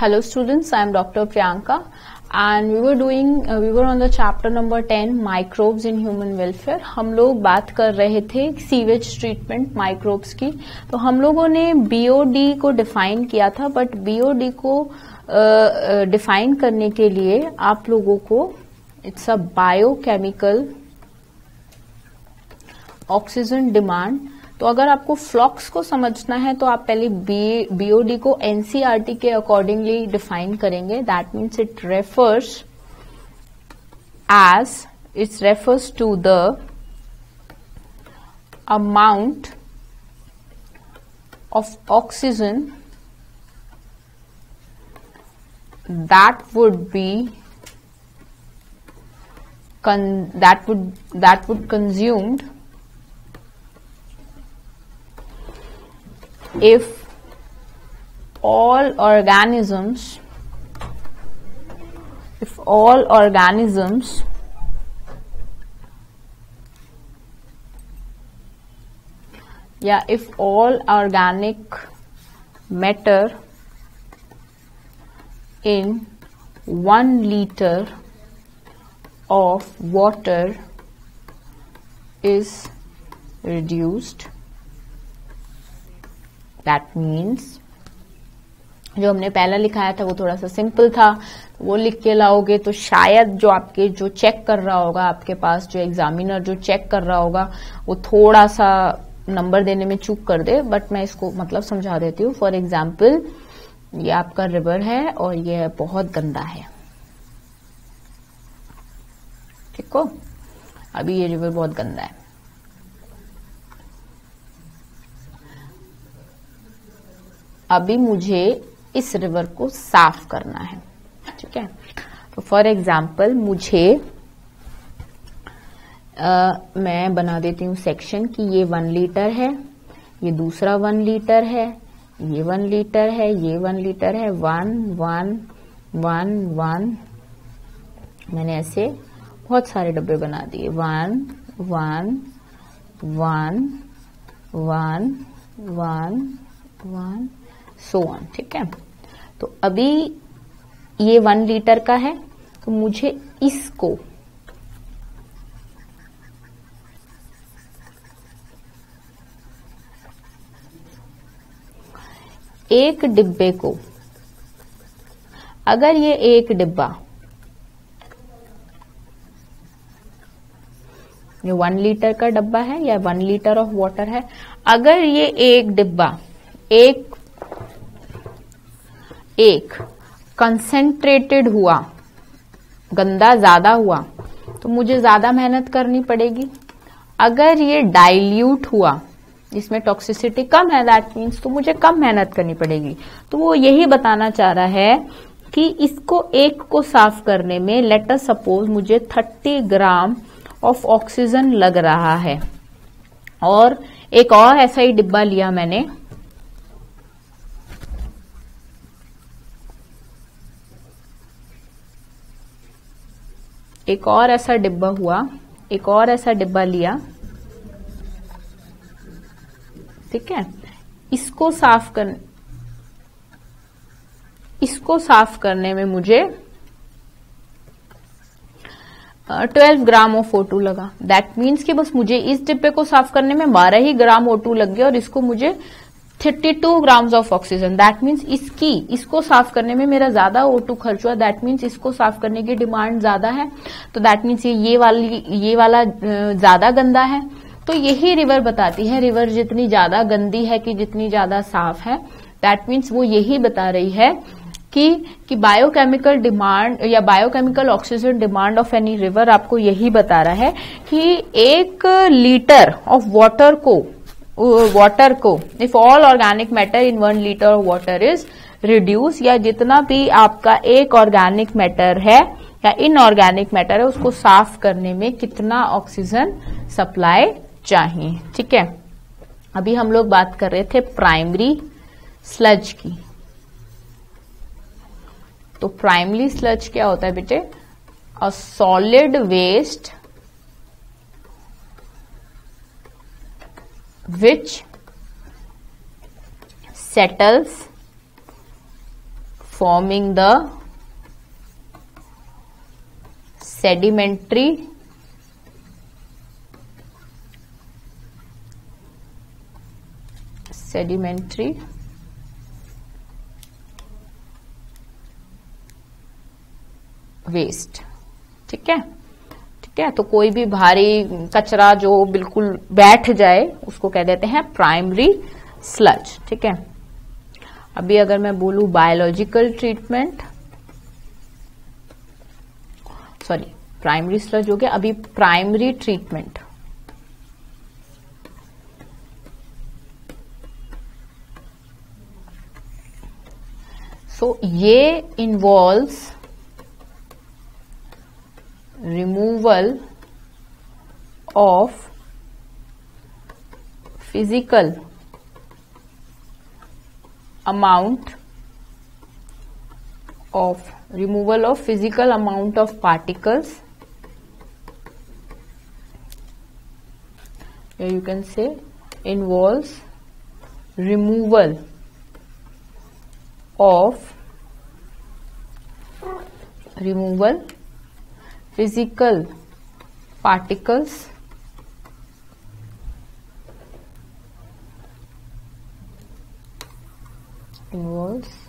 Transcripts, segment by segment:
Hello students, I am Dr. Priyanka and we were doing, uh, we were on the chapter number 10 microbes in human welfare. हम लोग बात कर रहे थे sewage treatment microbes की तो हम लोगों ने बीओडी को डिफाइन किया था बट बीओडी को डिफाइन uh, करने के लिए आप लोगों को it's a biochemical oxygen demand तो अगर आपको फ्लॉक्स को समझना है तो आप पहले बीओडी को एनसीआरटी के अकॉर्डिंगली डिफाइन करेंगे। That means it refers as it's refers to the amount of oxygen that would be that would that would consumed if all organisms if all organisms yeah if all organic matter in 1 liter of water is reduced that means जो हमने पहला लिखाया था वो थोड़ा सा simple था। वो लिख के लाओगे तो शायद जो आपके, जो चेक कर रहा होगा, आपके पास जो एग्जामिनर जो चेक कर रहा होगा, वो थोड़ा सा नंबर देने में चूक कर दे। बट मैं इसको मतलब समझा देती हूँ। फॉर एग्ज़ाम्पल ये आपका रिवर है और ये बहुत गंदा है। ठीक हो? अभी ये रिवर बहुत गंदा है। अभी मुझे इस रिवर को साफ़ करना है ठीक है? तो फॉर एग्ज़ाम्पल मुझे आ, मैं बना देती हूँ सेक्शन कि ये वन लीटर है ये दूसरा वन लीटर है ये वन लीटर है ये वन लीटर है वन वन वन वन मैंने ऐसे बहुत सारे डब्बे बना दिए। One one one one one one so on ठीक है? तो अभी ये वन लीटर का है तो मुझे इसको एक डिब्बे को, अगर ये एक डिब्बा, ये वन लीटर का डब्बा है या वन लीटर ऑफ़ वाटर है, अगर ये एक डिब्बा, एक एक कंसेंट्रेटेड हुआ। गंदा ज़्यादा हुआ तो मुझे ज़्यादा मेहनत करनी पड़ेगी। अगर ये डाइल्यूट हुआ, इसमें टॉक्सिसिटी कम है दैट मीन्स तो मुझे कम मेहनत करनी पड़ेगी। तो वो यही बताना चाह रहा है कि इसको एक को साफ़ करने में लेटर सपोज़ मुझे 30 ग्राम ऑफ़ ऑक्सीजन लग रहा है। और एक और ऐसा ही डिब्बा लिया मैंने एक और ऐसा डिब्बा हुआ, एक और ऐसा डिब्बा लिया। ठीक है? इसको साफ़ कर, इसको साफ़ करने में मुझे ट्वेल्व ग्राम ऑफ़ ओटू लगा। दैट मीन्स कि बस मुझे इस डिब्बे को साफ़ करने में बारह ही ग्राम ओटू लग गया और इसको मुझे 32 grams of oxygen. That means इसकी, इसको साफ़ करने में मेरा ज़्यादा ओ टू खर्च हुआ। दैट मीन्स इसको साफ़ करने की डिमांड ज़्यादा है। तो दैट मीन्स ये ये वाली, ये वाला ज़्यादा गंदा है। तो यही रिवर बताती है। रिवर जितनी ज़्यादा गंदी है कि जितनी ज़्यादा साफ़ है। दैट मीन्स वो यही बता रही है कि कि बायोकेमिकल डिमांड या biochemical oxygen demand of any river आपको यही बता रहा है कि एक लीटर ऑफ़ वाटर को वाटर को. If all organic matter in one litre water is reduce या जितना भी आपका एक ऑर्गेनिक मैटर है, या इनऑर्गेनिक मैटर है, उसको साफ़ करने में कितना ऑक्सीजन सप्लाई चाहिए? ठीक है? अभी हम लोग बात कर रहे थे प्राइमरी स्लज की. तो प्राइमरी स्लज क्या होता है बेटे? A solid waste which settles forming the sedimentary sedimentary waste ठीक है ठीक है? तो कोई भी भारी कचरा जो बिल्कुल बैठ जाए उसको कह देते हैं प्राइमरी स्लज ठीक है? अभी अगर मैं बोलू biological treatment sorry primary sludge हो गया। अभी प्राइमरी ट्रीटमेंट सो so, ये involves removal of physical amount of removal of physical amount of particles. Here you can say involves removal of removal physical particles. Involves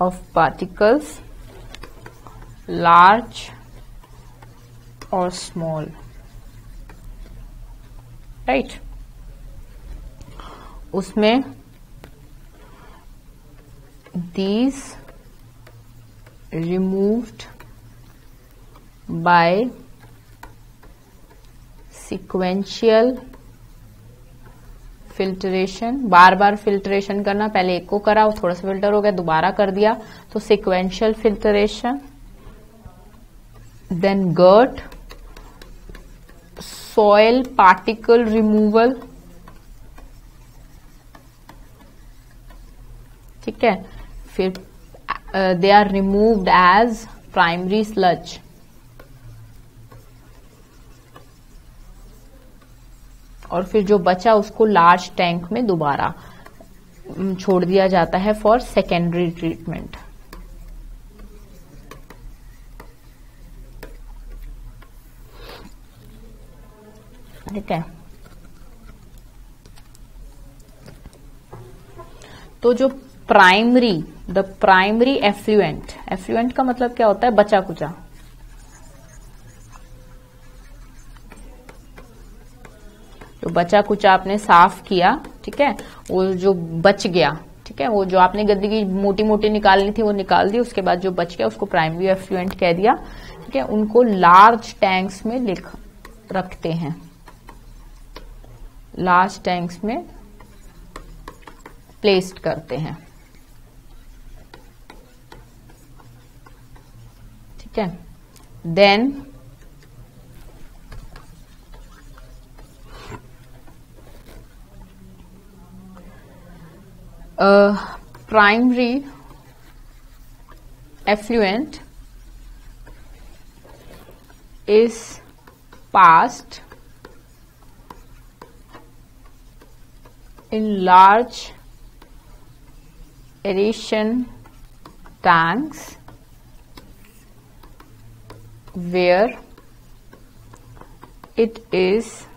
of particles large or small right उसमें these removed by sequential filtration बार बार filtration करना, पहले एक को करा, वो थोड़ा सा फ़िल्टर हो गया, दोबारा कर दिया तो sequential filtration then grit soil particle removal ठीक है? फिर they are removed as primary sludge और फिर जो बचा उसको लार्ज टैंक में दोबारा छोड़ दिया जाता है फॉर सेकेंडरी ट्रीटमेंट ठीक है? तो जो primary the primary effluent effluent का मतलब क्या होता है? बचा कुचा। बचा कुछ आपने साफ़ किया, ठीक है? वो जो बच गया, ठीक है? वो जो आपने गंदगी मोटी मोटी निकालनी थी, वो निकाल दी, उसके बाद जो बच गया, उसको प्राइमरी एफ्लुएंट कह दिया, ठीक है? उनको लार्ज टैंक्स में लिख, रखते हैं। लार्ज टैंक्स में प्लेस्ड करते हैं। ठीक है? Then a primary effluent is passed in large aeration tanks where it is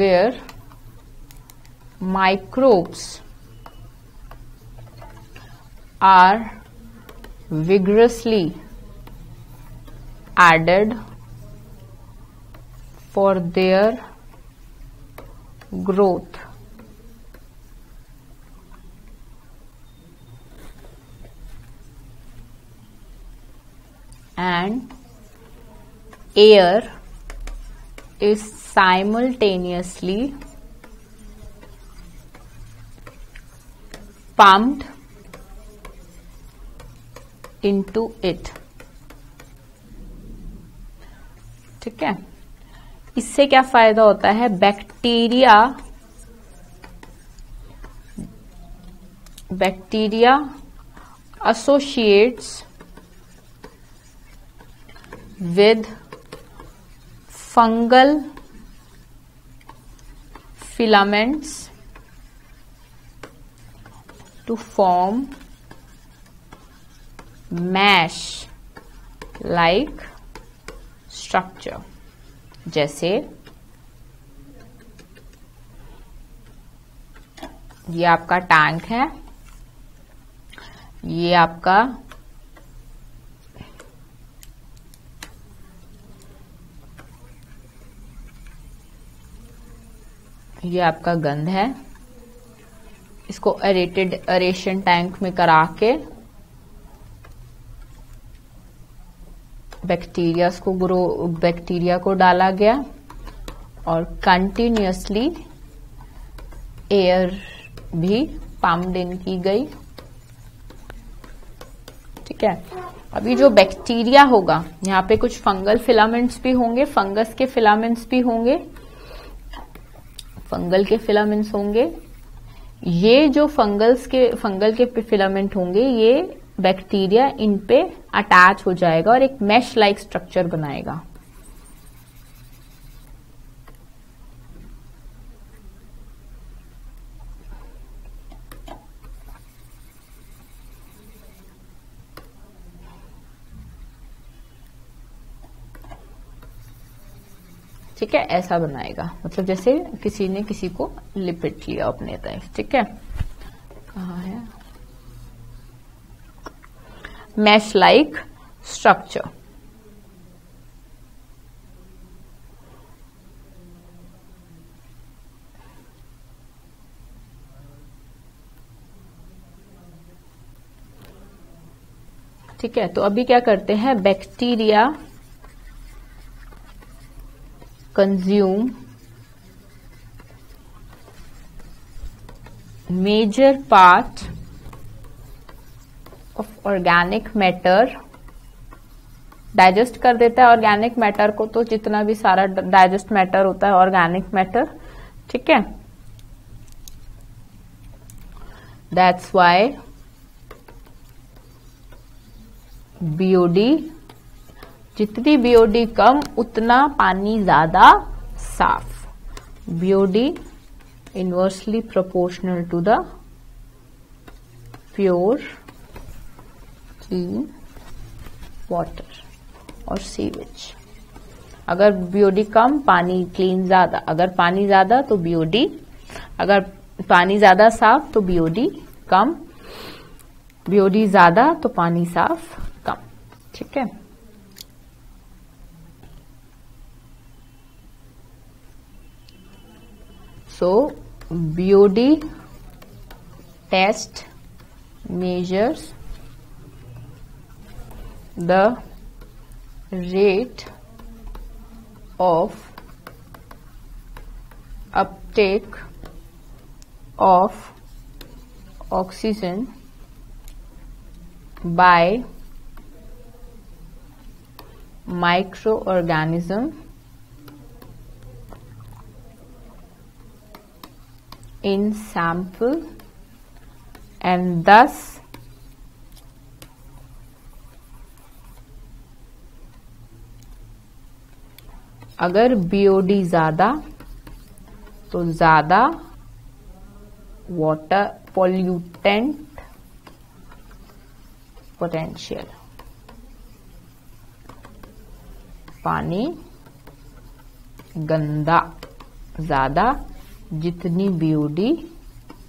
where microbes are vigorously added for their growth. And air is simultaneously pumped into it. ठीक है? इससे क्या फ़ायदा होता है? Bacteria bacteria associates with fungal filaments to form mesh like structure जैसे ये आपका टैंक है ये आपका ये आपका गंध है इसको एरेटेड एरेशन टैंक में करा के बैक्टीरिया को ग्रो, बैक्टीरिया को डाला गया और कंटिन्यूसली एयर भी पम्प्ड इन की गई। ठीक है? अभी जो बैक्टीरिया होगा, यहाँ पे कुछ फंगल फिलामेंट्स भी होंगे, फंगस के फिलामेंट्स भी होंगे, फंगल के फिलामेंट्स होंगे। ये जो फंगल्स के, फंगल के फिलामेंट होंगे, ये बैक्टीरिया इन पे अटैच हो जाएगा और एक मैश लाइक स्ट्रक्चर बनाएगा। ठीक है, ऐसा बनाएगा। मतलब जैसे किसी ने किसी को लिपिट लिया अपने तरफ़ ठीक है? कहा है? मैश लाइक स्ट्रक्चर ठीक है तो अभी क्या करते हैं? Bacteria consume major part of organic matter digest कर देता है ऑर्गेनिक मैटर को तो जितना भी सारा डाइजेस्ट मैटर होता है ऑर्गेनिक मैटर ठीक है? दैट्स वाई बीओडी जितनी बीओडी कम, उतना पानी ज़्यादा साफ़। BOD inversely proportional to the pure clean water और सीवेज अगर बीओडी कम, पानी क्लीन ज़्यादा, अगर पानी ज़्यादा तो बीओडी अगर पानी ज़्यादा साफ़ तो बीओडी कम बीओडी ज़्यादा तो पानी साफ़ कम। ठीक है? So, BOD test measures the rate of uptake of oxygen by microorganism in sample and thus अगर बीओडी ज़्यादा तो ज़्यादा वाटर पॉल्यूटेंट पोटेंशियल पानी गंदा, ज़्यादा जितनी बीओडी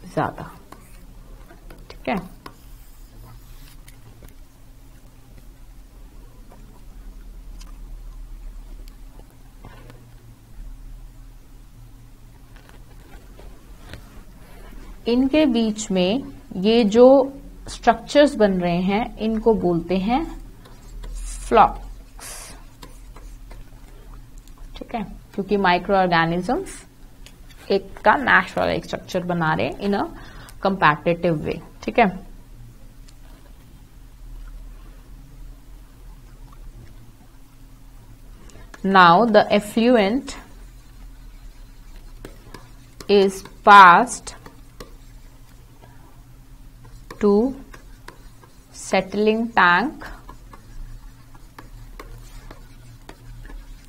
ज़्यादा। ठीक है? इनके बीच में ये जो स्ट्रक्चर्स बन रहे हैं, इनको बोलते हैं फ्लॉक्स ठीक है? क्योंकि माइक्रो ऑर्गेनिजम्स एक का नेश वाला एक स्ट्रक्चर बना रहे इन अ कंपेटेटिव वे ठीक है? Now the effluent is passed to settling tank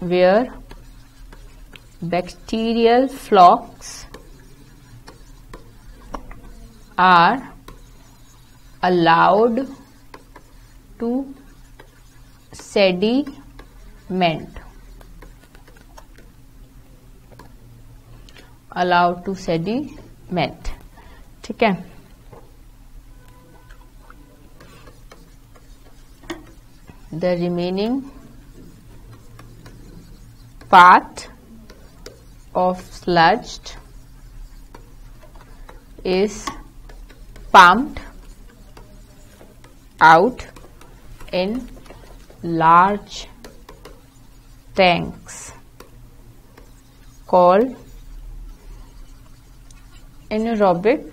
where bacterial flocks are allowed to sediment allowed to sediment ठीक है the remaining part of sludge is pumped out in large tanks called anaerobic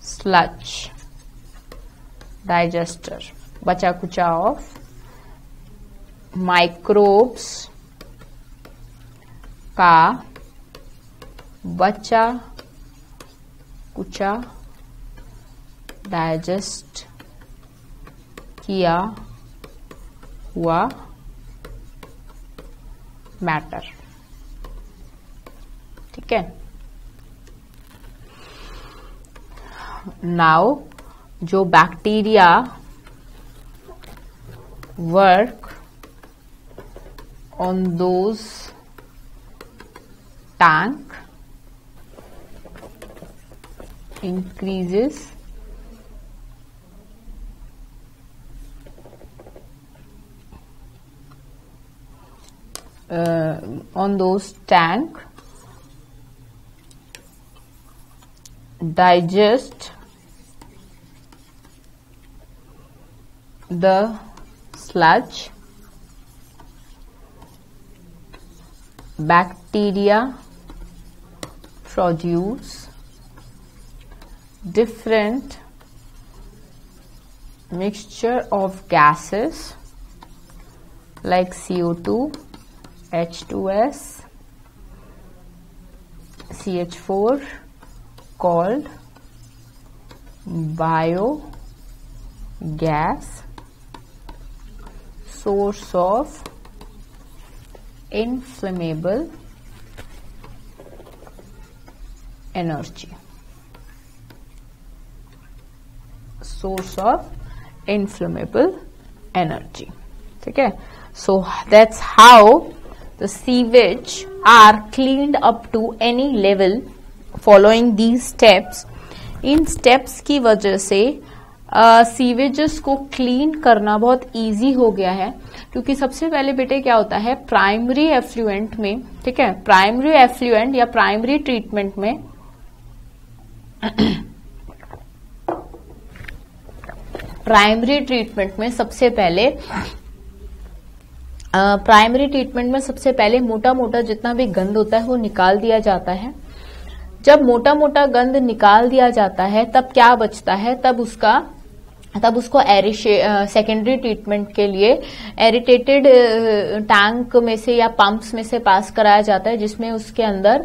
sludge digester bacha kucha of microbes का बचा कुचा digest किया हुआ matter ठीक है? Now जो bacteria work on those tank increases. Uh, on those tank digest the sludge bacteria produce different mixture of gases like CO2, H2S, CH4 called biogas source of inflammable energy. Source of inflammable energy. है so, that's how the sewage are cleaned up to any level following these steps इन steps की वजह से सीवेजेस को clean करना बहुत easy हो गया है। क्योंकि सबसे पहले बेटे क्या होता है? प्राइमरी एफ्लुएंट में, ठीक है? प्राइमरी एफ्लुएंट या प्राइमरी ट्रीटमेंट में प्राइमरी ट्रीटमेंट में सबसे पहले प्राइमरी ट्रीटमेंट में सबसे पहले मोटा मोटा जितना भी गंद होता है वो निकाल दिया जाता है। जब मोटा मोटा गंद निकाल दिया जाता है, तब क्या बचता है? तब उसका तब उसको सेकेंडरी ट्रीटमेंट के लिए एरिटेटेड टैंक में से या पंप्स में से पास कराया जाता है, जिसमें उसके अंदर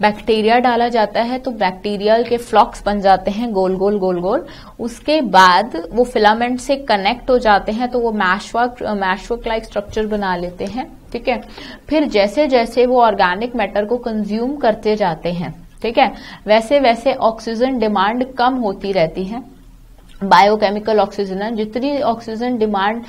बैक्टीरिया डाला जाता है तो बैक्टीरिया के फ्लॉक्स बन जाते हैं, गोल गोल गोल गोल। उसके बाद वो फिलामेंट से कनेक्ट हो जाते हैं तो वो मैशवर्क मैशवर्क लाइक स्ट्रक्चर बना लेते हैं, ठीक है? फिर जैसे जैसे वो ऑर्गेनिक मैटर को कंज्यूम करते जाते हैं, ठीक है? वैसे वैसे ऑक्सीजन डिमांड कम होती रहती है। बायोकेमिकल ऑक्सीजन है। जितनी ऑक्सीजन डिमांड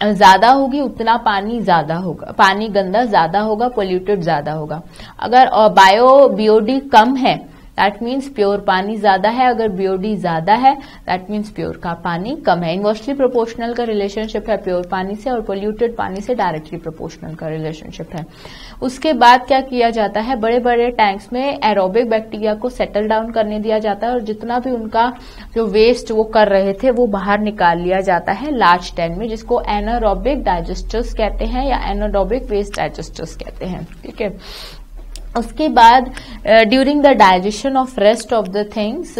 ज़्यादा होगी, उतना पानी ज़्यादा होगा। पानी गंदा ज़्यादा होगा पोल्यूटेड ज़्यादा होगा। अगर बायो बीओडी कम है दैट मीन्स प्योर पानी ज़्यादा है। अगर बीओडी ज़्यादा है दैट मीन्स प्योर का पानी कम है। इन्वर्सली प्रोपोर्शनल का रिलेशनशिप है प्योर पानी से और पोल्यूटेड पानी से डायरेक्टली प्रोपोर्शनल का रिलेशनशिप है। उसके बाद क्या किया जाता है? बड़े बड़े टैंक्स में एरोबिक बैक्टीरिया को सेटल डाउन करने दिया जाता है और जितना भी उनका जो वेस्ट वो कर रहे थे, वो बाहर निकाल लिया जाता है लार्ज टैंक में, जिसको एनारोबिक डाइजेस्टर्स कहते हैं या एनारोबिक वेस्ट डाइजेस्टर्स कहते हैं। ठीक है? उसके बाद during the digestion of rest of the things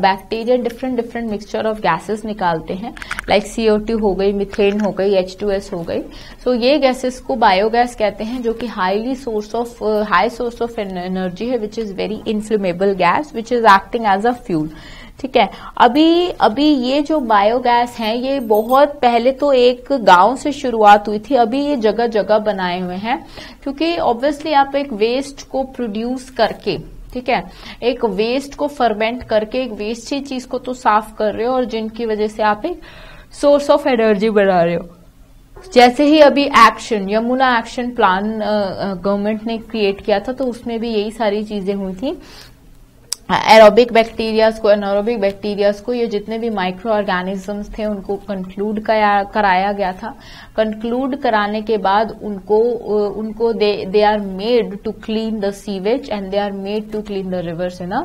bacteria different different mixture of gases निकालते हैं लाइक टू हो गई मिथेन हो गई एच टू एस हो गई। सो so, ये गैसेस को बायोगैस कहते हैं जो कि highly source of high source of energy है which is very inflammable gas which is acting as a fuel ठीक है? अभी अभी ये जो बायोगैस है, ये बहुत पहले तो एक गाँव से शुरुआत हुई थी, अभी ये जगह जगह बनाए हुए हैं, क्योंकि ऑब्वियसली आप एक वेस्ट को प्रोड्यूस करके, ठीक है? एक वेस्ट को फर्मेंट करके, एक वेस्ट ही चीज़ को तो साफ़ कर रहे हो और जिनकी वजह से आप एक सोर्स ऑफ़ एनर्जी बना रहे हो। जैसे ही अभी action Yamuna action plan government ने क्रिएट किया था तो उसमें भी यही सारी चीज़ें हुई थी। एरोबिक बैक्टीरियाज को एनोरोबिक बैक्टीरियाज को, ये जितने भी माइक्रो ऑर्गेनिजम्स थे, उनको कंक्लूड कराया गया था। कंक्लूड कराने के बाद उनको उनको they are made to clean the sewage and they are made to clean the rivers in a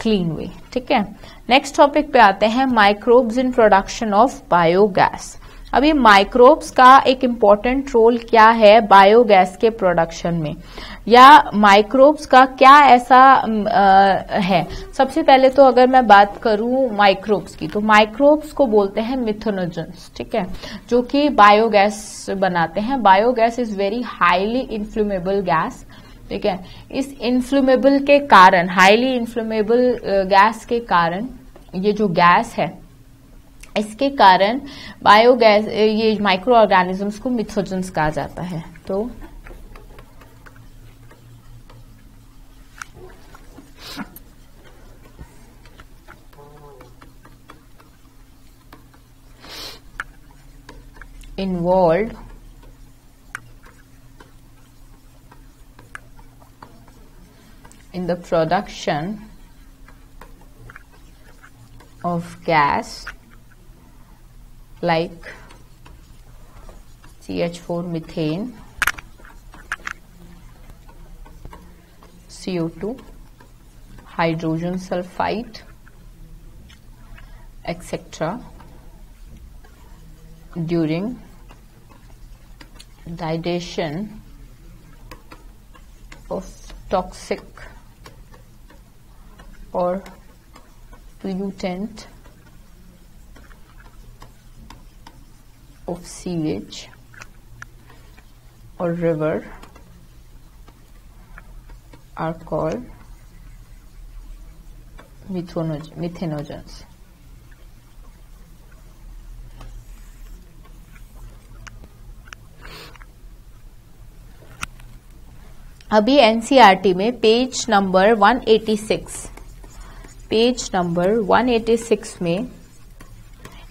clean way ठीक है? नेक्स्ट टॉपिक पे आते हैं microbes in production of biogas अभी माइक्रोब्स का एक इंपॉर्टेंट रोल क्या है बायोगैस के प्रोडक्शन में? या माइक्रोब्स का क्या ऐसा आ, है? सबसे पहले तो अगर मैं बात करूँ माइक्रोब्स की तो माइक्रोब्स को बोलते हैं मिथोनोजेंस ठीक है? जो कि बायोगैस बनाते हैं। Biogas is very highly inflammable gas ठीक है? इस इन्फ्लूमेबल के कारण हाईली इन्फ्लूमेबल गैस के कारण ये जो गैस है इसके कारण बायोगैस ये माइक्रो ऑर्गेनिजम्स को मिथोजेंस कहा जाता है। तो involved in the production of gas like CH4 methane, CO2, hydrogen sulfide, etc. during digestion of toxic or pollutant of sewage or river are called methanogens. अभी एनसीईआरटी में पेज नंबर 186 पेज नंबर 186 में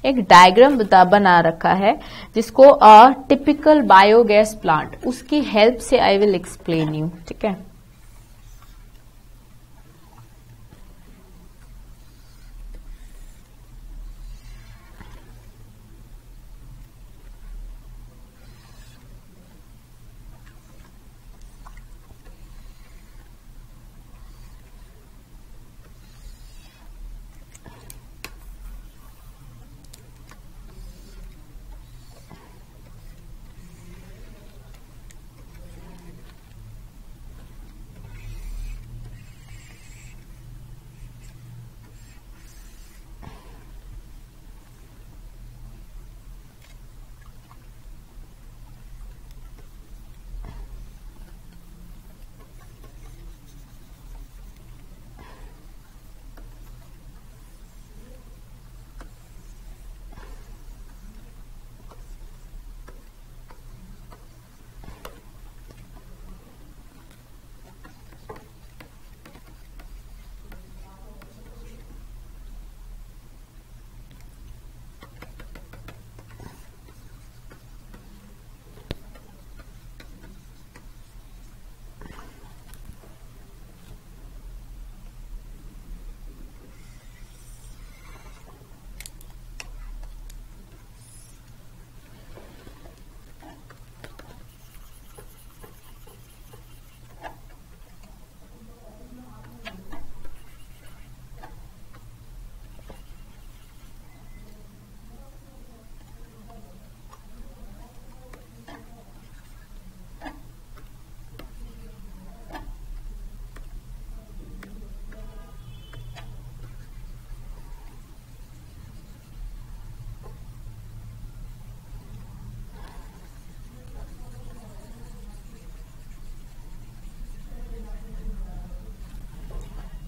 एक diagram बना रखा है, जिसको a typical biogas plant उसकी help से आई विल एक्सप्लेन यू ठीक है?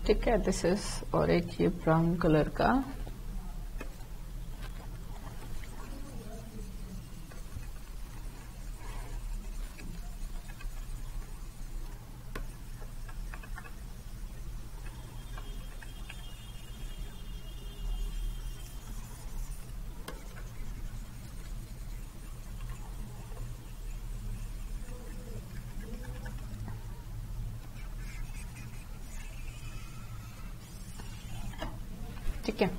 ठीक है दिस इज़ और एक ये ब्राउन कलर का ठीक है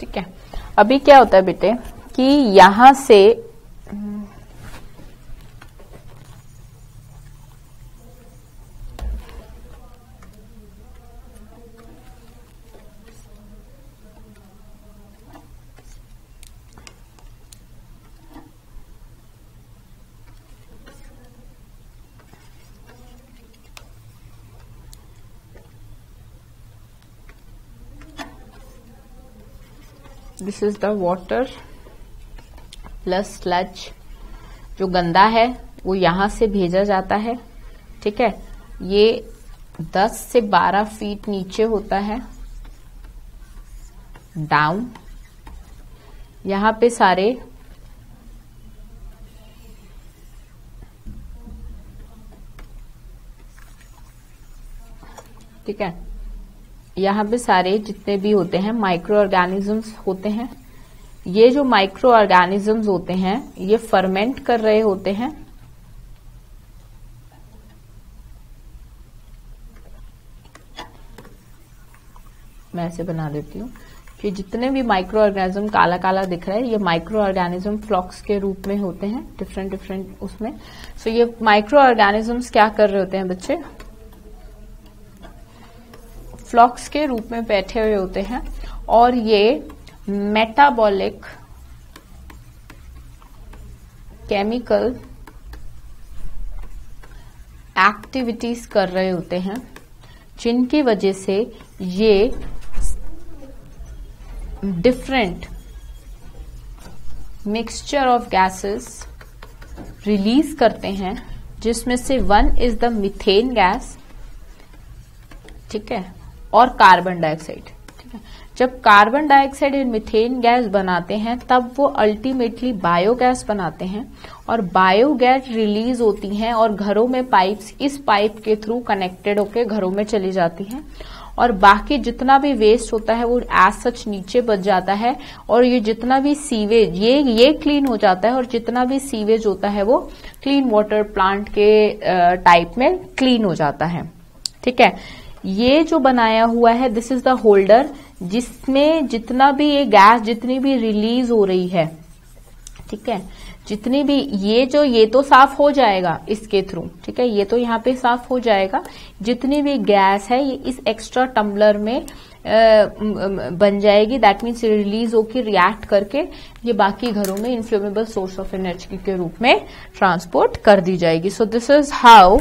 ठीक है अभी क्या होता है बेटे कि यहाँ से this is the water plus sludge जो गंदा है, वो यहाँ से भेजा जाता है, ठीक है? ये 10 से 12 फीट नीचे होता है डाउन यहाँ पे सारे ठीक है? यहाँ पे सारे जितने भी होते हैं माइक्रो ऑर्गेनिजम्स होते हैं। ये जो माइक्रो ऑर्गेनिजम्स होते हैं, ये फर्मेंट कर रहे होते हैं। मैं ऐसे बना देती हूँ कि जितने भी माइक्रो ऑर्गेनिज्म काला काला दिख रहा है, ये माइक्रो ऑर्गेनिज्म फ्लॉक्स के रूप में होते हैं डिफरेंट डिफरेंट उसमें। सो so ये माइक्रो ऑर्गेनिजम्स क्या कर रहे होते हैं बच्चे? फ्लॉक्स के रूप में बैठे हुए होते हैं और ये मेटाबॉलिक केमिकल एक्टिविटीज़ कर रहे होते हैं, जिनकी वजह से ये different mixture of gases release करते हैं, जिसमें से one is the methane gas ठीक है? और कार्बन डाइऑक्साइड ठीक है? जब कार्बन डाइऑक्साइड और मिथेन गैस बनाते हैं, तब वो अल्टीमेटली बायोगैस बनाते हैं और बायोगैस रिलीज़ होती हैं और घरों में पाइप्स इस पाइप के थ्रू कनेक्टेड होकर घरों में चली जाती हैं। और बाकी जितना भी वेस्ट होता है, वो एज सच नीचे बच जाता है और ये जितना भी सीवेज ये ये क्लीन हो जाता है और जितना भी सीवेज होता है, वो क्लीन वाटर प्लांट के टाइप में क्लीन हो जाता है। ठीक है? ये जो बनाया हुआ है दिस इज़ द होल्डर जिसमें जितना भी ये गैस जितनी भी रिलीज़ हो रही है ठीक है? जितनी भी ये जो ये तो साफ़ हो जाएगा इसके थ्रू ठीक है? ये तो यहाँ पे साफ़ हो जाएगा। जितनी भी गैस है ये इस एक्स्ट्रा टम्बलर में आ, बन जाएगी। दैट मीन्स रिलीज़ होकर रिएक्ट करके ये बाकी घरों में इन्फ्लेमेबल सोर्स ऑफ़ एनर्जी के रूप में ट्रांसपोर्ट कर दी जाएगी। So this is how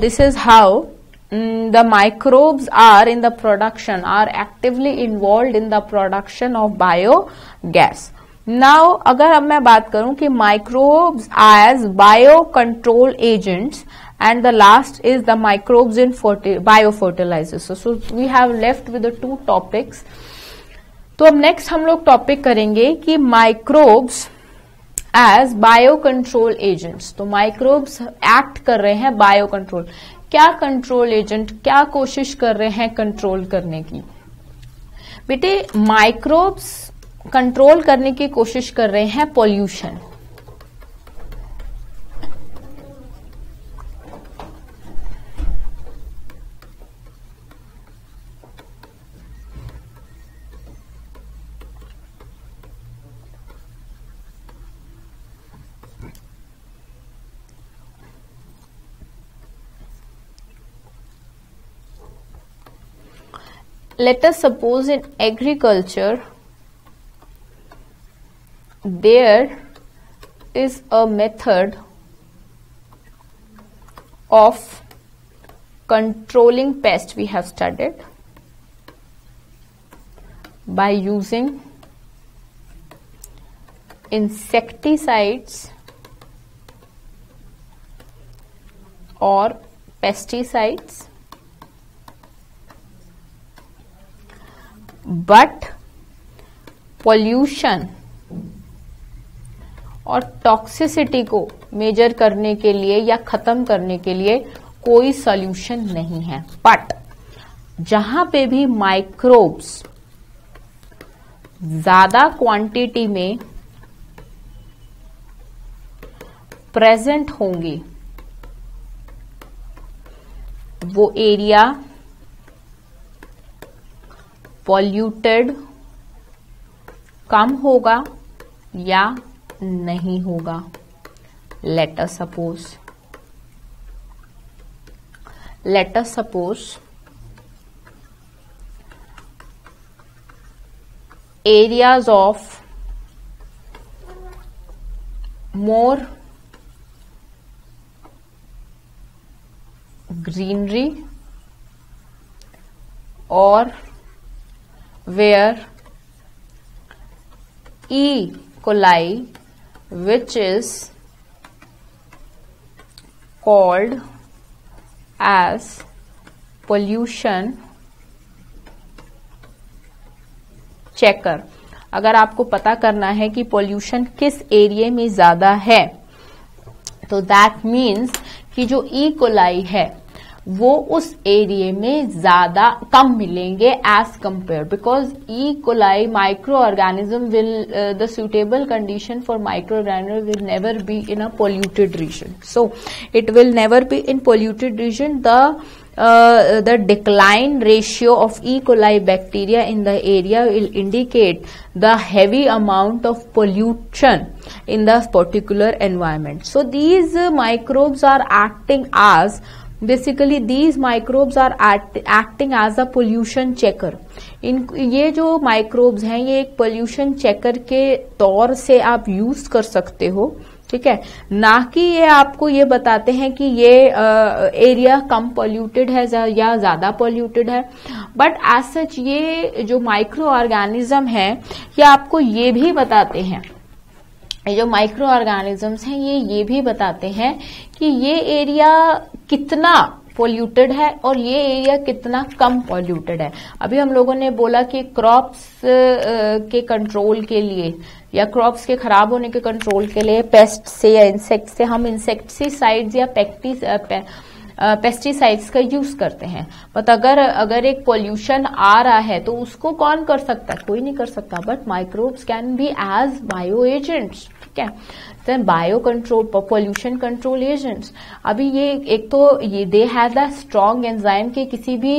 this is how the microbes are in the production are actively involved in the production of biogas now अगर अब मैं बात करूँ कि microbes as biocontrol agents and the last is the microbes in biofertilizers so, so we have left with the two topics तो अब next हम लोग टॉपिक करेंगे कि microbes as bio control agents तो माइक्रोब्स एक्ट कर रहे हैं बायो कंट्रोल क्या कंट्रोल एजेंट क्या कोशिश कर रहे हैं कंट्रोल करने की? बेटे माइक्रोब्स कंट्रोल करने की कोशिश कर रहे हैं pollution let us suppose in agriculture there is a method of controlling pest we have studied by using insecticides or pesticides but pollution और टॉक्सिसिटी को मेजर करने के लिए या खत्म करने के लिए कोई सॉल्यूशन नहीं है। बट जहाँ पे भी माइक्रोब्स ज़्यादा क्वांटिटी में प्रेजेंट होंगे, वो एरिया पॉल्यूटेड कम होगा या नहीं होगा? Let us suppose let us suppose areas of more greenery or where E. coli, which is called as pollution checker अगर आपको पता करना है कि पोल्यूशन किस एरिया में ज़्यादा है तो दैट मीन्स कि जो ई e. कोलाई है वो उस एरिया में ज़्यादा कम मिलेंगे as compare because E coli micro organism will the suitable condition for micro organism will never be in a polluted region so it will never be in polluted region the uh, the decline ratio of E. coli bacteria in the area will indicate the heavy amount of pollution in the particular environment. So these uh, microbes are acting as basically these microbes are acting as a pollution checker in, ये जो microbes हैं, ये एक pollution checker के तौर से आप use कर सकते हो, ठीक है? ना कि ये आपको ये बताते हैं कि ये एरिया कम पोल्यूटेड है या ज़्यादा पोल्यूटेड है। बट एज सच ये जो माइक्रो ऑर्गेनिज्म है, ये आपको ये भी बताते हैं। जो माइक्रो ऑर्गेनिजम्स हैं, ये ये भी बताते हैं कि ये एरिया कितना पोल्यूटेड है और ये एरिया कितना कम पोल्यूटेड है। अभी हम लोगों ने बोला कि क्रॉप्स के कंट्रोल के लिए या क्रॉप्स के खराब होने के कंट्रोल के लिए पेस्ट से या इंसेक्ट से हम इंसेक्टिसाइड्स या पेक्टिस पेस्टिसाइड्स का यूज़ करते हैं। बट अगर अगर एक पोल्यूशन आ रहा है तो उसको कौन कर सकता? है कोई नहीं कर सकता। But microbes can be as bio agents ठीक है? Then bio control pollution control agents अभी ये एक तो ये they have the strong enzyme के किसी भी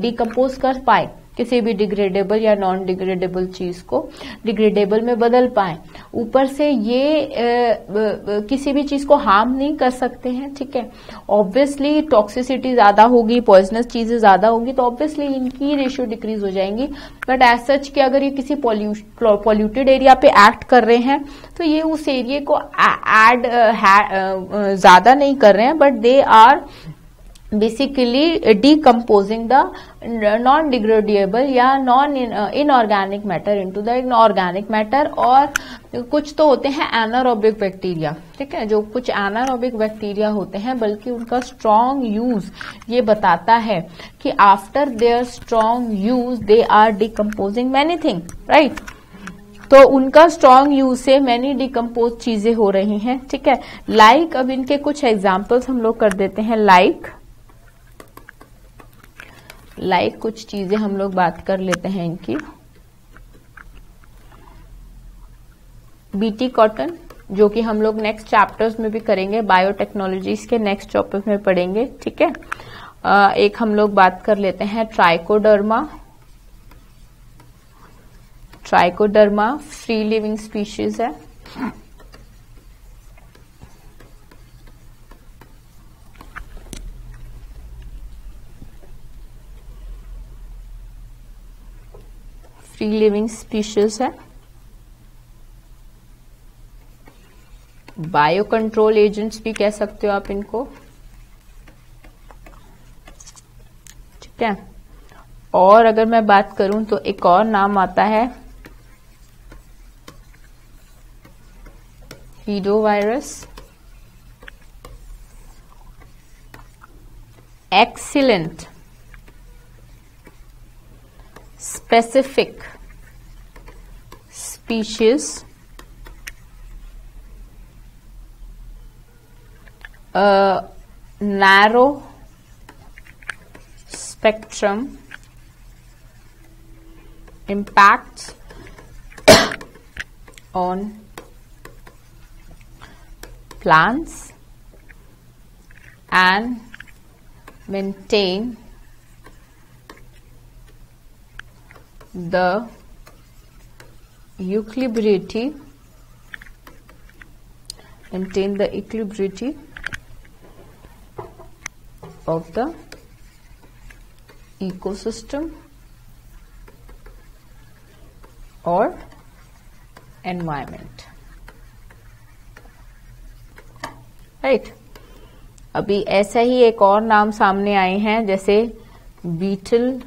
डिकम्पोज कर पाए। किसी भी डिग्रेडेबल या नॉन डिग्रेडेबल चीज़ को डिग्रेडेबल में बदल पाए। ऊपर से ये आ, किसी भी चीज़ को हार्म नहीं कर सकते हैं ठीक है? ऑब्वियसली टॉक्सिसिटी ज़्यादा होगी पॉइजनस चीज़ें ज़्यादा होंगी तो ऑब्वियसली इनकी रेशियो डिक्रीज हो जाएँगी। बट एज सच कि अगर ये किसी पॉल्यूटेड एरिया पे एक्ट कर रहे हैं तो ये उस एरिया को एड ज़्यादा नहीं कर रहे हैं but they are basically decomposing the non degradable या non inorganic matter into the organic matter और कुछ तो होते हैं एनारोबिक बैक्टीरिया ठीक है? जो कुछ एनारोबिक बैक्टीरिया होते हैं बल्कि उनका स्ट्रॉन्ग यूज़ ये बताता है कि after their strong use they are decomposing many thing right तो उनका स्ट्रॉन्ग यूज़ से मैनी डिकम्पोज चीज़ें हो रही हैं ठीक है? लाइक like, अब इनके कुछ एग्जाम्पल्स हम लोग कर देते हैं लाइक like, लाइक like कुछ चीज़ें हम लोग बात कर लेते हैं इनकी। बीटी कॉटन जो कि हम लोग नेक्स्ट चैप्टर्स में भी करेंगे बायोटेक्नोलॉजीज के नेक्स्ट चैप्टर में पढ़ेंगे, ठीक है? एक हम लोग बात कर लेते हैं Trichoderma Trichoderma free living species है। फ्री लिविंग स्पीशीज है। बायो कंट्रोल एजेंट्स भी कह सकते हो आप इनको। ठीक है। और अगर मैं बात करूँ तो एक और नाम आता है। हीडो virus excellent specific species a narrow spectrum impacts on plants and maintain the equilibrium maintain the equilibrium of the ecosystem or environment right. अभी ऐसा ही एक और नाम सामने आए हैं जैसे बीटल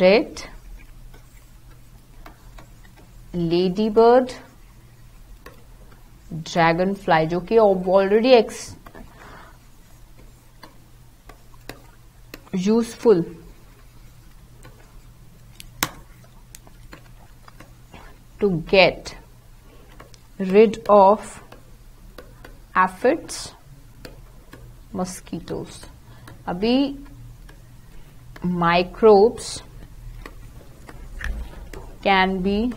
threat, ड्रैगन फ्लाई जो कि already x useful to get rid of aphids mosquitoes अभी microbes can be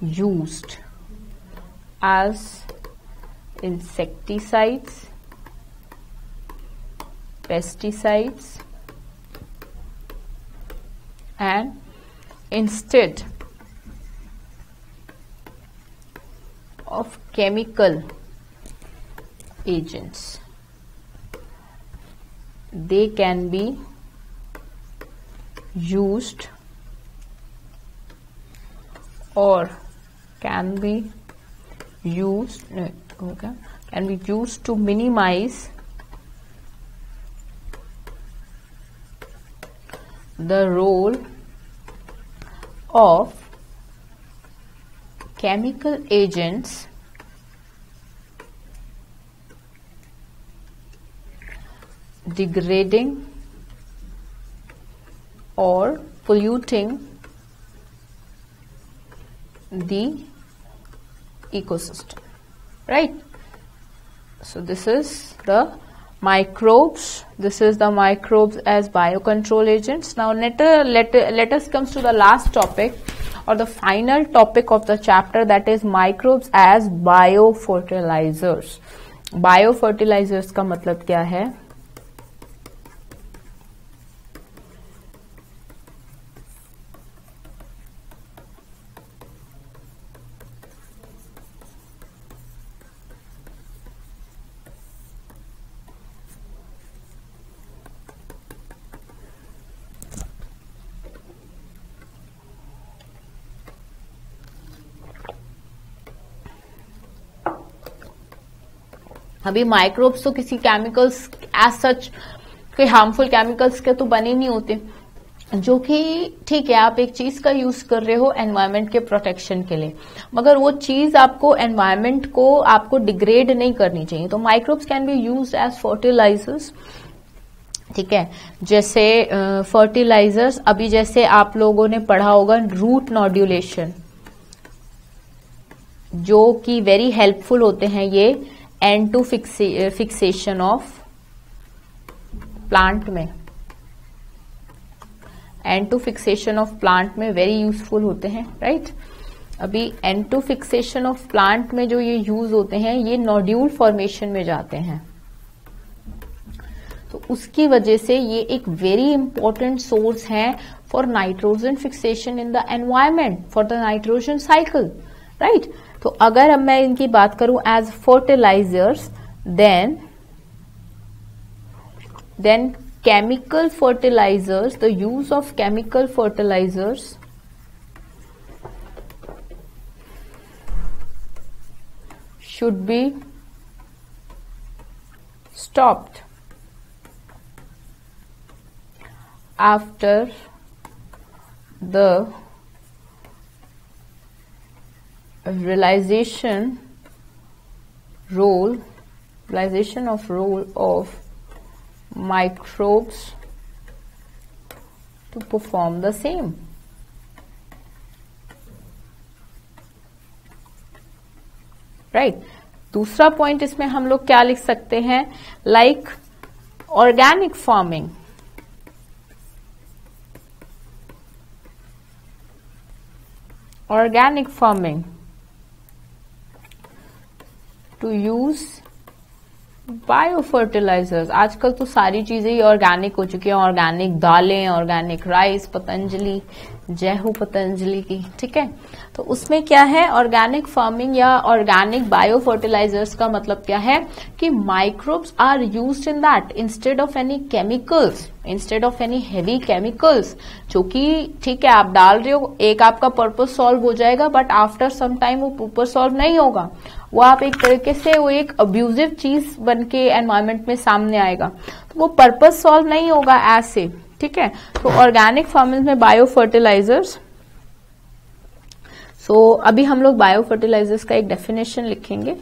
used as insecticides, pesticides and instead of chemical agents they can be used or can be used uh, okay, can be used to minimize the role of chemical agents degrading or polluting the ecosystem right so this is the microbes this is the microbes as biocontrol agents now let, uh, let, uh, let us comes to the last topic or the final topic of the chapter that is microbes as biofertilizers biofertilizers का मतलब क्या है अभी microbes तो किसी chemicals as such कोई harmful chemicals के तो बने नहीं होते। जो कि ठीक है आप एक चीज़ का यूज़ कर रहे हो एनवायरमेंट के प्रोटेक्शन के लिए। मगर वो चीज़ आपको एनवायरमेंट को आपको डिग्रेड नहीं करनी चाहिए। तो microbes can be use as fertilisers ठीक है? जैसे फर्टिलाइजर्स uh, अभी जैसे आप लोगों ने पढ़ा होगा रूट नॉड्यूलेशन जो कि वेरी हेल्पफुल होते हैं ये। N two fixation of plant में. N two fixation of plant में वेरी यूजफुल होते हैं राइट right? अभी N two fixation of plant में जो ये यूज़ होते हैं, ये नोड्यूल फॉर्मेशन में जाते हैं. तो उसकी वजह से ये एक वेरी इंपॉर्टेंट सोर्स है for nitrogen fixation in the environment for the nitrogen cycle right तो अगर अब मैं इनकी बात करूँ as fertilisers then then chemical fertilisers the use of chemical fertilisers should be stopped after the realization role realization of role of microbes to perform the same right right. दूसरा point इसमें हम लोग क्या लिख सकते हैं like organic farming organic farming to use bio fertilisers आजकल तो सारी चीज़ें ही ऑर्गेनिक हो चुकी हैं. ऑर्गेनिक दालें ऑर्गेनिक राइस पतंजलि जय हो पतंजलि की, ठीक है? तो उसमें क्या है? ऑर्गेनिक फ़ार्मिंग या ऑर्गेनिक बायो फर्टिलाइजर्स का मतलब क्या है? कि microbes are use in that instead of any chemicals instead of any heavy chemicals जो कि, ठीक है, आप डाल रहे हो, एक आपका पर्पज सॉल्व हो जाएगा बट आफ्टर सम टाइम वो पर्पज सॉल्व नहीं होगा। वो आप एक तरीके से वो एक अब्यूजिव चीज़ बन के एनवायरमेंट में सामने आएगा। तो वो पर्पज सॉल्व नहीं होगा ऐसे, ठीक है? तो ऑर्गेनिक फ़ार्मिंग में बायो फर्टिलाइजर्स सो अभी हम लोग बायो फर्टिलाइजर्स का एक डेफिनेशन लिखेंगे।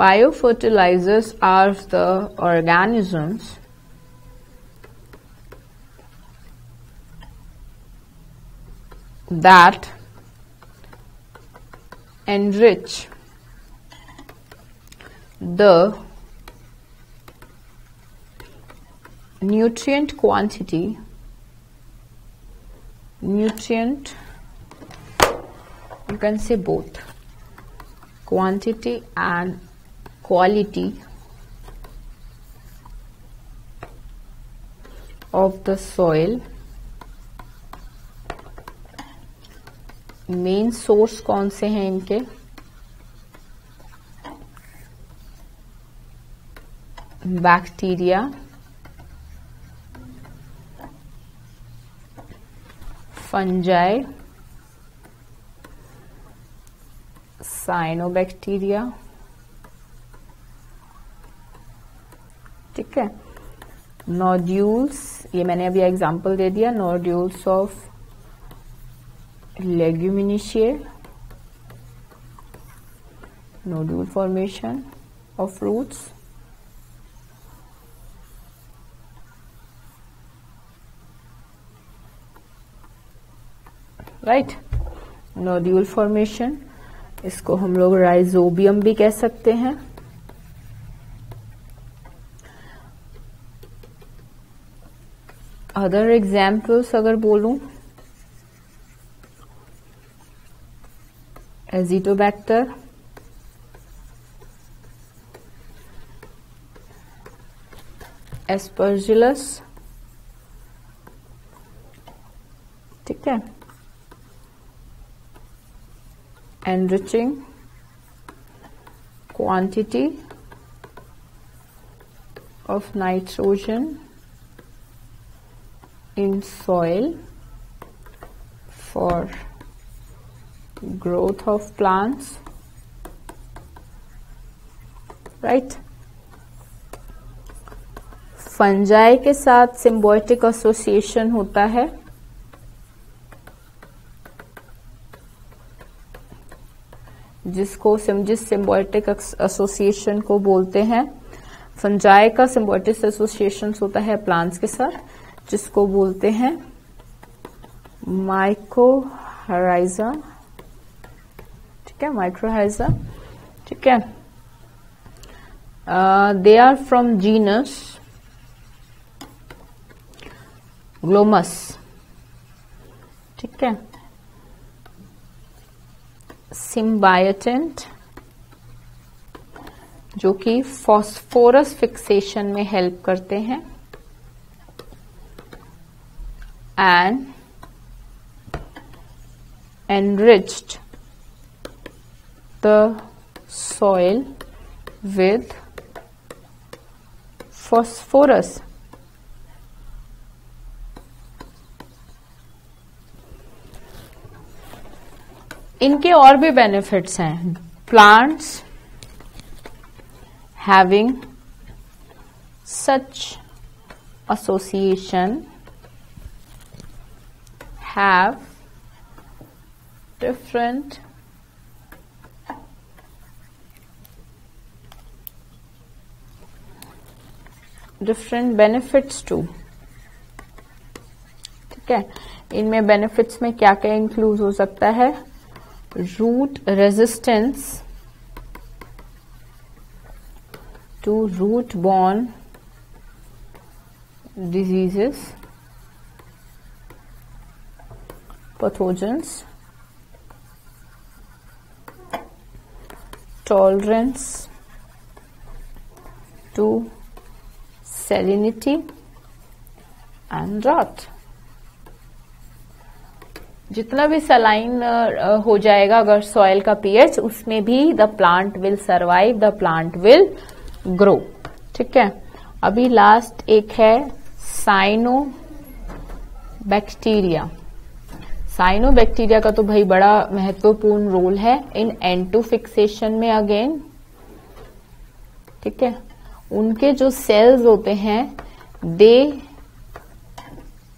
Biofertilizers are the organisms that enrich the nutrient quantity nutrient you can say both quantity and quality of the soil. Main source कौन से हैं इनके? बैक्टीरिया फंजाई साइनोबैक्टीरिया ठीक है नोड्यूल्स ये मैंने अभी एग्जांपल दे दिया nodules of leguminaceae nodule formation of fruits right nodule formation इसको हम लोग राइजोबियम भी कह सकते हैं। अदर एग्जाम्पल्स अगर बोलूँ एजिटोबैक्टर एस्पर्जिलस ठीक है? Enriching quantity of nitrogen in soil for growth of plants. Right? Fungi के साथ सिम्बोटिक एसोसिएशन होता है। जिसको जिस सिम्बोटिक एसोसिएशन को बोलते हैं। फंजाई का सिम्बोटिक एसोसिएशन होता है प्लांट्स के साथ। जिसको बोलते हैं माइक्रोहराइजा ठीक है माइक्रोहाइजा ठीक है। They are from genus Glomus ठीक है। सिम्बायोटेंट जो कि फॉस्फोरस फिक्सेशन में हेल्प करते हैं। And enriched the soil with phosphorus इनके और भी बेनिफिट्स हैं plants having such association have different different benefits to ठीक है? इनमें बेनिफिट्स में क्या क्या इंक्लूड हो सकता है? Root resistance to root borne diseases, pathogens, tolerance to salinity and drought. जितना भी सलाइन हो जाएगा अगर सॉइल का पीएच उसमें भी the plant will survive the plant will grow ठीक है? अभी लास्ट एक है साइनो बैक्टीरिया साइनो बैक्टीरिया का तो भाई बड़ा महत्वपूर्ण रोल है इन एंटू फिक्सेशन में अगेन ठीक है? उनके जो सेल्स होते हैं they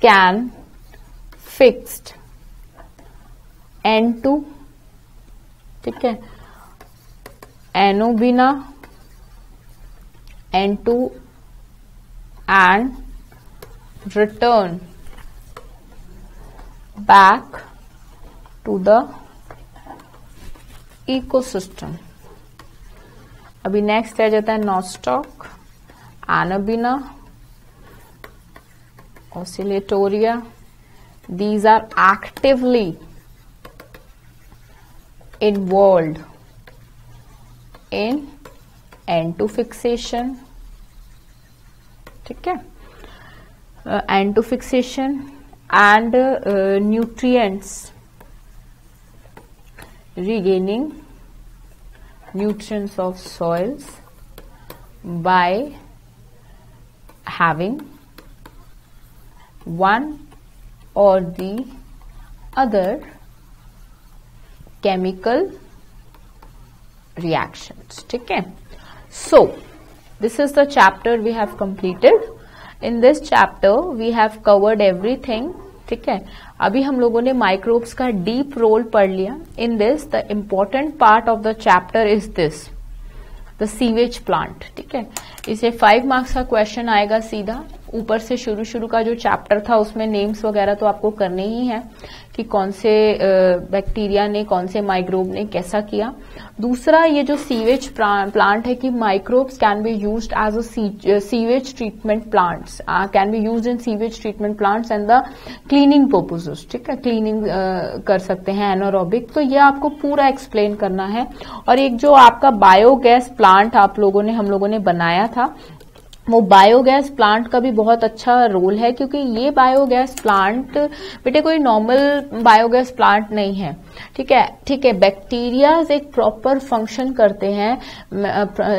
can fixed N two ठीक है? Anabaena N two and return back to the ecosystem अभी नेक्स्ट रह जाता है? Nostoc Anabaena Oscillatoria these are actively involved in N2 fixation ठीक है? N2 fixation and uh, nutrients regaining nutrients of soils by having one or the other chemical reactions ठीक है so this is the chapter we have completed In this chapter we have covered everything ठीक है? अभी हम लोगों ने microbes का deep role पढ़ लिया। In this the important part of the chapter is this the sewage plant ठीक है? इसे फाइव मार्क्स का क्वेश्चन आएगा सीधा। ऊपर से शुरू शुरू का जो चैप्टर था, उसमें नेम्स वगैरह तो आपको करने ही है कि कौन से बैक्टीरिया ने, कौन से माइक्रोब ने कैसा किया। दूसरा, ये जो सीवेज प्लांट है कि microbes can be use as a sewage treatment plants can be use in sewage treatment plants and the cleaning purposes ठीक है? क्लीनिंग कर सकते हैं एनोरोबिक तो ये आपको पूरा एक्सप्लेन करना है। और एक जो आपका बायोगैस प्लांट आप लोगों ने, हम लोगों ने बनाया था वो बायोगैस प्लांट का भी बहुत अच्छा रोल है, क्योंकि ये बायोगैस प्लांट बेटे कोई नॉर्मल बायोगैस प्लांट नहीं है। ठीक है ठीक है बैक्टीरिया एक प्रॉपर फ़ंक्शन करते हैं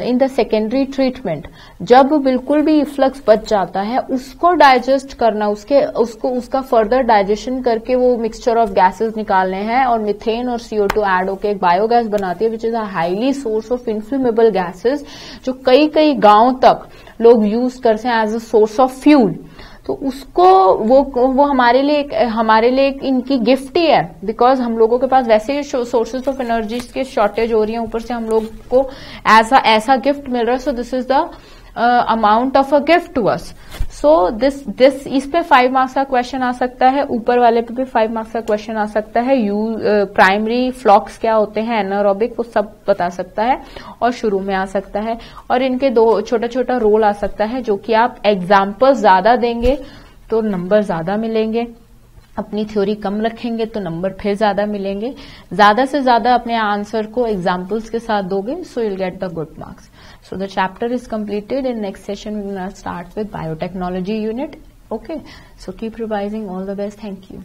इन द सेकेंडरी ट्रीटमेंट जब बिल्कुल भी इफ्लक्स बच जाता है, उसको डाइजेस्ट करना, उसके, उसको, उसका फर्दर डाइजेशन करके वो मिक्सचर ऑफ़ गैसेस निकालने हैं और मिथेन और सीओ टू एड होकर एक बायोगैस बनाती है which is a highly source of inflammable gases जो कई कई गाँव तक लोग यूज़ करते हैं as a source of fuel तो उसको वो वो हमारे लिए हमारे लिए इनकी गिफ्ट ही है बिकॉज़ हम लोगों के पास वैसे ही सोर्सेज ऑफ़ एनर्जी के शॉर्टेज हो रही है, ऊपर से हम लोग को ऐसा ऐसा गिफ्ट मिल रहा है so this is the amount of a gift to us so this this इस पे फाइव मार्क्स का क्वेश्चन आ सकता है, ऊपर वाले पे भी फाइव मार्क्स का क्वेश्चन आ सकता है। यू प्राइमरी फ्लॉक्स क्या होते हैं? एनारोबिक वो सब बता सकता है और शुरू में आ सकता है। और इनके दो छोटा छोटा रोल आ सकता है, जो कि आप एग्ज़ाम्पल ज़्यादा देंगे तो नंबर ज़्यादा मिलेंगे। अपनी थ्योरी कम रखेंगे तो नंबर फिर ज़्यादा मिलेंगे। ज़्यादा से ज़्यादा अपने आंसर को एग्जाम्पल्स के साथ दोगे so you'll get the good marks So the chapter is completed. In next session, we will start with biotechnology unit. Okay. So keep revising. All the best. Thank you.